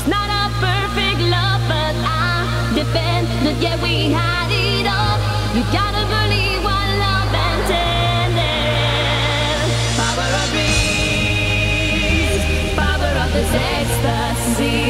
It's not a perfect love, but I defend that yeah we had it all. You gotta believe what love intended. Power of dreams, power of this ecstasy,